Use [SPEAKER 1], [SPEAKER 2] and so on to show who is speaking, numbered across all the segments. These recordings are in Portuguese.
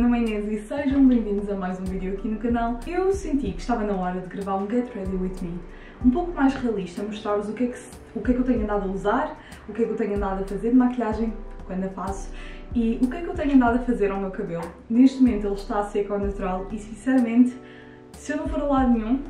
[SPEAKER 1] meu nome é Inês e sejam bem-vindos a mais um vídeo aqui no canal. Eu senti que estava na hora de gravar um Get Ready With Me um pouco mais realista, mostrar-vos o, que é que, o que é que eu tenho andado a usar, o que é que eu tenho andado a fazer de maquilhagem quando a faço e o que é que eu tenho andado a fazer ao meu cabelo. Neste momento ele está seco ao natural e sinceramente, se eu não for a lado nenhum,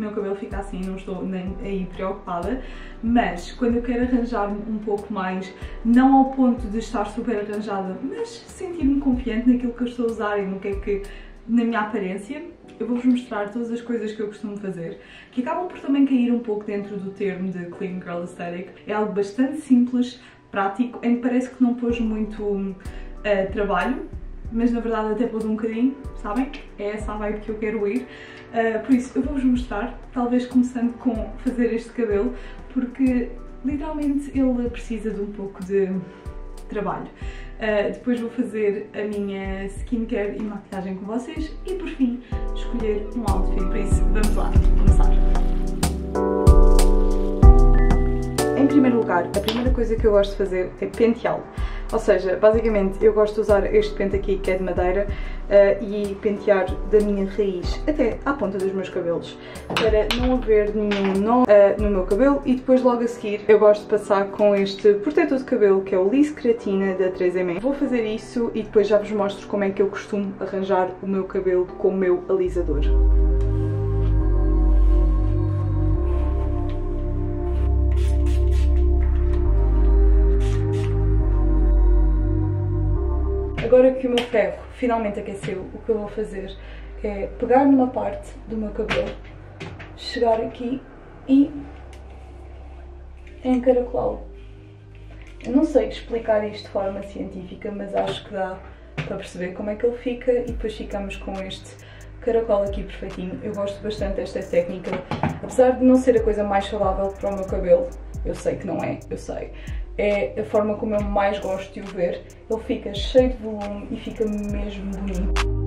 [SPEAKER 1] meu cabelo fica assim, não estou nem aí preocupada, mas quando eu quero arranjar-me um pouco mais, não ao ponto de estar super arranjada, mas sentir-me confiante naquilo que eu estou a usar e no que é que, na minha aparência, eu vou-vos mostrar todas as coisas que eu costumo fazer, que acabam por também cair um pouco dentro do termo de Clean Girl Aesthetic. É algo bastante simples, prático, em que parece que não pôs muito uh, trabalho, mas na verdade até pôs um bocadinho, sabem? É essa a vibe que eu quero ir. Uh, por isso eu vou-vos mostrar, talvez começando com fazer este cabelo, porque literalmente ele precisa de um pouco de trabalho. Uh, depois vou fazer a minha skincare e maquilhagem com vocês e por fim escolher um outfit, por isso vamos lá começar. Em primeiro lugar, a primeira coisa que eu gosto de fazer é penteá-lo. Ou seja, basicamente eu gosto de usar este pente aqui que é de madeira uh, e pentear da minha raiz até à ponta dos meus cabelos para não haver nenhum nó uh, no meu cabelo e depois logo a seguir eu gosto de passar com este protetor de cabelo que é o Liss Creatina da 3M. Vou fazer isso e depois já vos mostro como é que eu costumo arranjar o meu cabelo com o meu alisador. Agora que o meu ferro finalmente aqueceu, o que eu vou fazer é pegar numa parte do meu cabelo, chegar aqui e encaracolá-lo. Eu não sei explicar isto de forma científica, mas acho que dá para perceber como é que ele fica e depois ficamos com este caracol aqui perfeitinho. Eu gosto bastante desta técnica, apesar de não ser a coisa mais saudável para o meu cabelo, eu sei que não é, eu sei é a forma como eu mais gosto de o ver. Ele fica cheio de volume e fica mesmo bonito.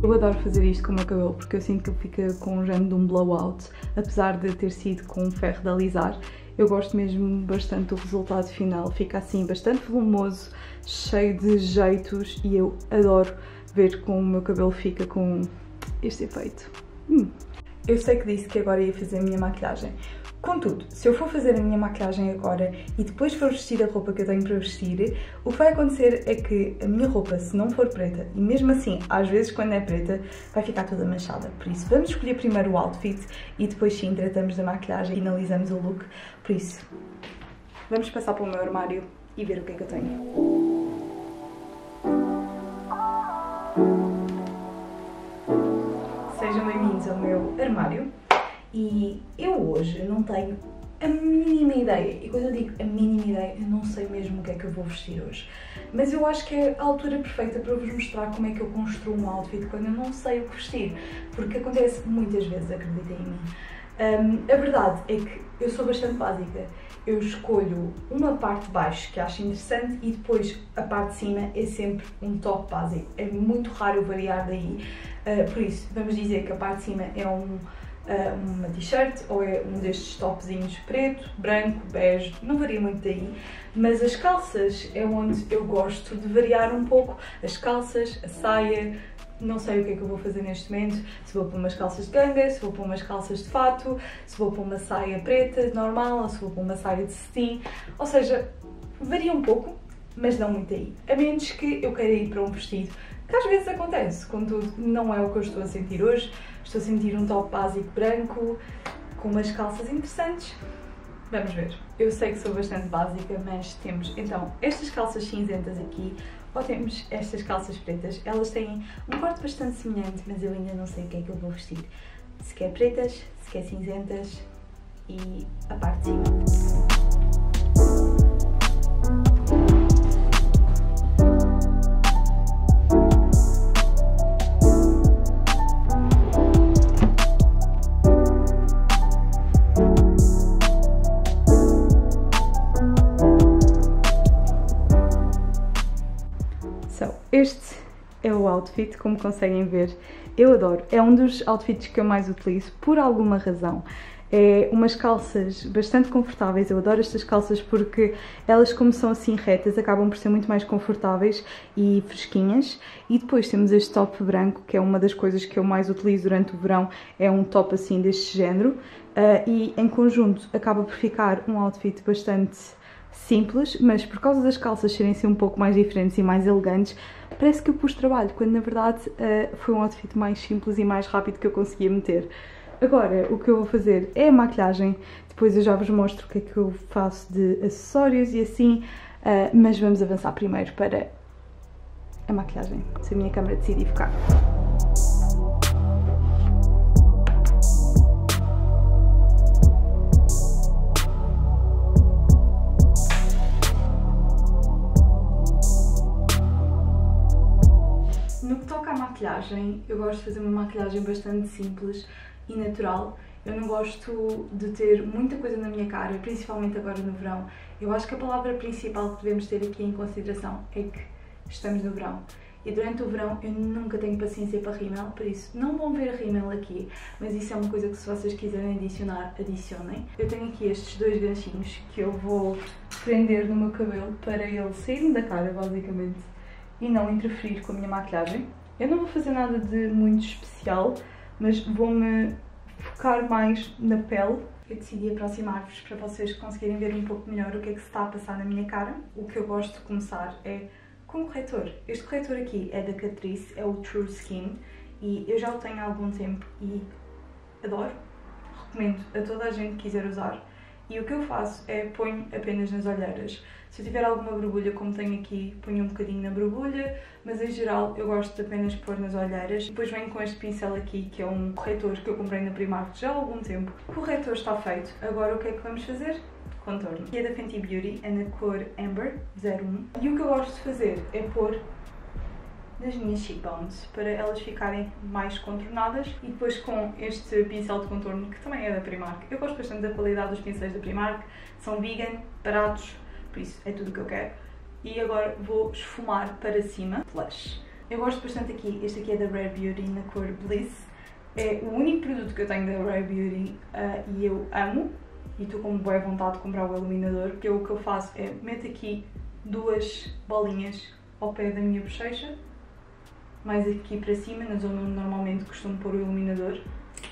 [SPEAKER 1] Eu adoro fazer isto com o meu cabelo porque eu sinto que ele fica com um género de um blowout, apesar de ter sido com um ferro de alisar. Eu gosto mesmo bastante do resultado final, fica assim bastante volumoso, cheio de jeitos e eu adoro ver como o meu cabelo fica com este efeito. Hum. Eu sei que disse que agora ia fazer a minha maquilhagem, Contudo, se eu for fazer a minha maquilhagem agora e depois for vestir a roupa que eu tenho para vestir, o que vai acontecer é que a minha roupa, se não for preta, e mesmo assim, às vezes quando é preta, vai ficar toda manchada. Por isso, vamos escolher primeiro o outfit e depois sim tratamos da maquilhagem e finalizamos o look. Por isso, vamos passar para o meu armário e ver o que é que eu tenho. Armário. E eu hoje não tenho a mínima ideia, e quando eu digo a mínima ideia, eu não sei mesmo o que é que eu vou vestir hoje. Mas eu acho que é a altura perfeita para vos mostrar como é que eu construo um outfit quando eu não sei o que vestir, porque acontece muitas vezes, acreditem em mim. Um, a verdade é que eu sou bastante básica. Eu escolho uma parte de baixo que acho interessante e depois a parte de cima é sempre um top básico. É muito raro variar daí. Uh, por isso, vamos dizer que a parte de cima é um uh, uma t-shirt ou é um destes topzinhos preto, branco, bege, não varia muito daí, mas as calças é onde eu gosto de variar um pouco, as calças, a saia, não sei o que é que eu vou fazer neste momento, se vou pôr umas calças de ganga, se vou pôr umas calças de fato, se vou pôr uma saia preta normal ou se vou pôr uma saia de cetim, ou seja, varia um pouco, mas não muito aí, a menos que eu queira ir para um vestido que às vezes acontece, contudo não é o que eu estou a sentir hoje. Estou a sentir um top básico branco, com umas calças interessantes. Vamos ver. Eu sei que sou bastante básica, mas temos então estas calças cinzentas aqui, ou temos estas calças pretas. Elas têm um corte bastante semelhante, mas eu ainda não sei o que é que eu vou vestir. Se quer pretas, se quer cinzentas e a parte de cima. Outfit, como conseguem ver. Eu adoro, é um dos outfits que eu mais utilizo por alguma razão. É umas calças bastante confortáveis, eu adoro estas calças porque elas como são assim retas acabam por ser muito mais confortáveis e fresquinhas. E depois temos este top branco, que é uma das coisas que eu mais utilizo durante o verão, é um top assim deste género. Uh, e em conjunto acaba por ficar um outfit bastante simples, mas por causa das calças serem assim um pouco mais diferentes e mais elegantes, parece que eu pus trabalho, quando na verdade uh, foi um outfit mais simples e mais rápido que eu conseguia meter. Agora, o que eu vou fazer é a maquilhagem, depois eu já vos mostro o que é que eu faço de acessórios e assim, uh, mas vamos avançar primeiro para a maquilhagem, se a minha câmera decidir focar. Maquilhagem, eu gosto de fazer uma maquilhagem bastante simples e natural. Eu não gosto de ter muita coisa na minha cara, principalmente agora no verão. Eu acho que a palavra principal que devemos ter aqui em consideração é que estamos no verão. E durante o verão eu nunca tenho paciência para rímel, por isso não vão ver rímel aqui, mas isso é uma coisa que se vocês quiserem adicionar, adicionem. Eu tenho aqui estes dois ganchinhos que eu vou prender no meu cabelo para ele sair da cara, basicamente, e não interferir com a minha maquilhagem. Eu não vou fazer nada de muito especial, mas vou-me focar mais na pele. Eu decidi aproximar-vos para vocês conseguirem ver um pouco melhor o que é que se está a passar na minha cara. O que eu gosto de começar é com o corretor. Este corretor aqui é da Catrice, é o True Skin e eu já o tenho há algum tempo e adoro. Recomendo a toda a gente que quiser usar. E o que eu faço é ponho apenas nas olheiras. Se eu tiver alguma borbulha, como tenho aqui, ponho um bocadinho na borbulha, mas em geral eu gosto de apenas pôr nas olheiras. Depois venho com este pincel aqui, que é um corretor que eu comprei na Primark já há algum tempo. O corretor está feito, agora o que é que vamos fazer? Contorno. E é da Fenty Beauty, é na cor Amber 01. E o que eu gosto de fazer é pôr nas minhas cheekbones para elas ficarem mais contornadas e depois com este pincel de contorno que também é da Primark. Eu gosto bastante da qualidade dos pincéis da Primark, são vegan, baratos, por isso é tudo o que eu quero. E agora vou esfumar para cima, blush. Eu gosto bastante aqui, este aqui é da Rare Beauty na cor Bliss. É o único produto que eu tenho da Rare Beauty uh, e eu amo. E estou com boa vontade de comprar o iluminador, porque o que eu faço é meto aqui duas bolinhas ao pé da minha bochecha, mais aqui para cima, na zona onde normalmente costumo pôr o iluminador,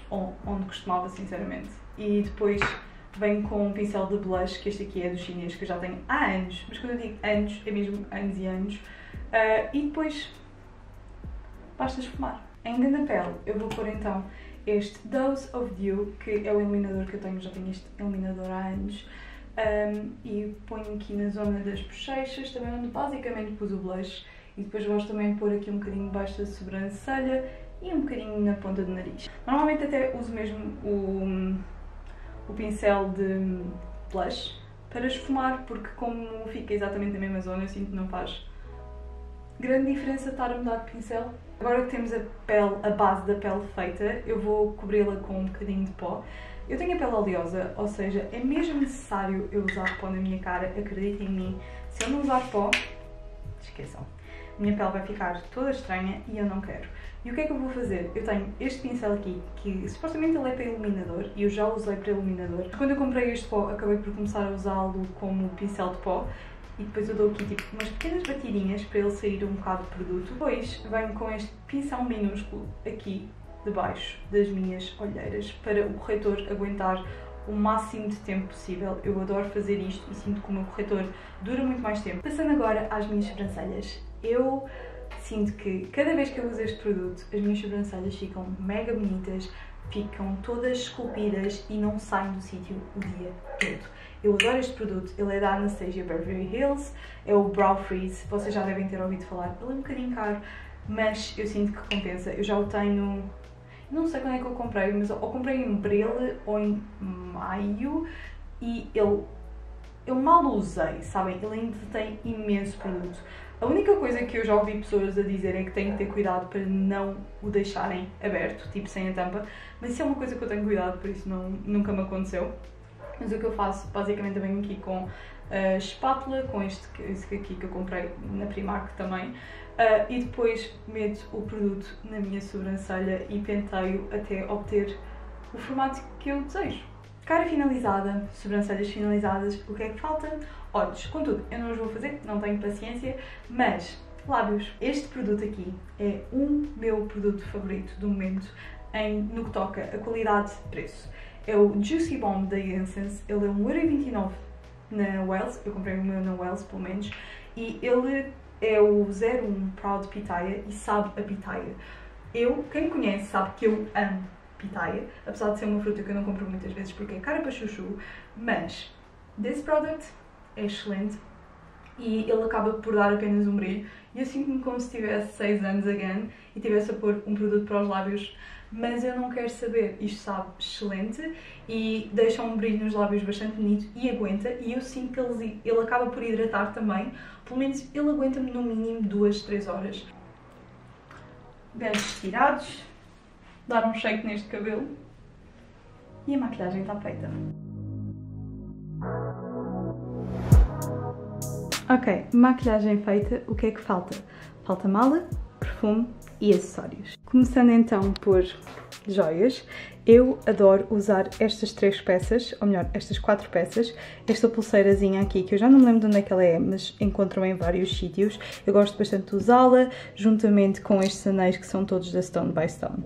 [SPEAKER 1] ou onde costumava sinceramente. E depois Venho com um pincel de blush, que este aqui é do chinês, que eu já tenho há anos, mas quando eu digo anos, é mesmo anos e anos. Uh, e depois basta esfumar. Ainda na pele, eu vou pôr então este Dose of Dew, que é o iluminador que eu tenho, já tenho este iluminador há anos. Um, e ponho aqui na zona das bochechas, também onde basicamente pus o blush. E depois gosto também de pôr aqui um bocadinho debaixo da sobrancelha e um bocadinho na ponta do nariz. Normalmente até uso mesmo o o pincel de blush para esfumar, porque como fica exatamente na mesma zona, eu sinto que não faz grande diferença estar a mudar de pincel. Agora que temos a pele, a base da pele feita, eu vou cobri-la com um bocadinho de pó. Eu tenho a pele oleosa, ou seja, é mesmo necessário eu usar pó na minha cara, acreditem em mim. Se eu não usar pó, esqueçam. Minha pele vai ficar toda estranha e eu não quero. E o que é que eu vou fazer? Eu tenho este pincel aqui, que supostamente ele é para iluminador, e eu já usei para iluminador. Quando eu comprei este pó, acabei por começar a usá-lo como pincel de pó, e depois eu dou aqui tipo umas pequenas batidinhas para ele sair um bocado de produto. Depois venho com este pincel minúsculo aqui debaixo das minhas olheiras para o corretor aguentar o máximo de tempo possível. Eu adoro fazer isto e sinto que o meu corretor dura muito mais tempo. Passando agora às minhas sobrancelhas. Eu sinto que cada vez que eu uso este produto, as minhas sobrancelhas ficam mega bonitas, ficam todas esculpidas e não saem do sítio o dia todo. Eu adoro este produto, ele é da Anastasia Beverly Hills, é o Brow Freeze, vocês já devem ter ouvido falar, ele é um bocadinho caro, mas eu sinto que compensa. Eu já o tenho, não sei quando é que eu comprei, mas ou comprei em abril ou em maio e ele, eu mal usei, sabem? Ele ainda tem imenso produto. A única coisa que eu já ouvi pessoas a dizer é que têm que ter cuidado para não o deixarem aberto, tipo sem a tampa, mas isso é uma coisa que eu tenho cuidado, por isso não, nunca me aconteceu.
[SPEAKER 2] Mas o que eu faço, basicamente, venho aqui com a espátula, com este, este aqui que eu comprei na Primark também, uh, e depois meto o produto na minha sobrancelha e penteio até obter o formato que eu desejo. Cara finalizada, sobrancelhas finalizadas, o que é que falta? Olhos. Contudo, eu não os vou fazer, não tenho paciência, mas lábios. Este produto aqui é o meu produto favorito do momento em, no que toca a qualidade-preço. É o Juicy Bomb da Essence, ele é 1,29€ na Wells, eu comprei o meu na Wells pelo menos, e ele é o 01 Proud Pitaya e sabe a pitaya. Eu, quem conhece sabe que eu amo pitaya, apesar de ser uma fruta que eu não compro muitas vezes porque é cara para chuchu, mas this product é excelente. E ele acaba por dar apenas um brilho. E eu sinto-me como se tivesse 6 anos again e tivesse a pôr um produto para os lábios. Mas eu não quero saber, isto sabe excelente e deixa um brilho nos lábios bastante bonito e aguenta. E eu sinto que ele, ele acaba por hidratar também, pelo menos ele aguenta-me no mínimo 2, 3 horas. Ganhos tirados, dar um shake neste cabelo. E a maquilhagem está feita. Ok, maquilhagem feita, o que é que falta? Falta mala, perfume e acessórios. Começando então por joias, eu adoro usar estas três peças, ou melhor, estas quatro peças. Esta pulseirazinha aqui, que eu já não me lembro de onde é que ela é, mas encontro em vários sítios. Eu gosto bastante de usá-la, juntamente com estes anéis que são todos da Stone by Stone.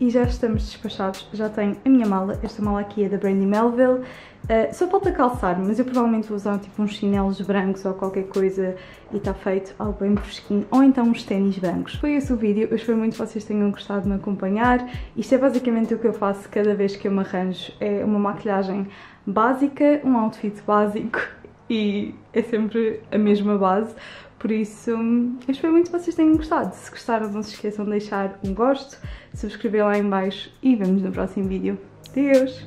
[SPEAKER 2] E já estamos despachados, já tenho a minha mala, esta mala aqui é da Brandy Melville, uh, só falta calçar, mas eu provavelmente vou usar tipo uns chinelos brancos ou qualquer coisa e está feito algo bem fresquinho, ou então uns ténis brancos. Foi esse o vídeo, eu espero muito que vocês tenham gostado de me acompanhar, isto é basicamente o que eu faço cada vez que eu me arranjo, é uma maquilhagem básica, um outfit básico e é sempre a mesma base, por isso, eu espero muito que vocês tenham gostado. Se gostaram, não se esqueçam de deixar um gosto, subscrever lá em baixo e vemos no próximo vídeo. Adeus!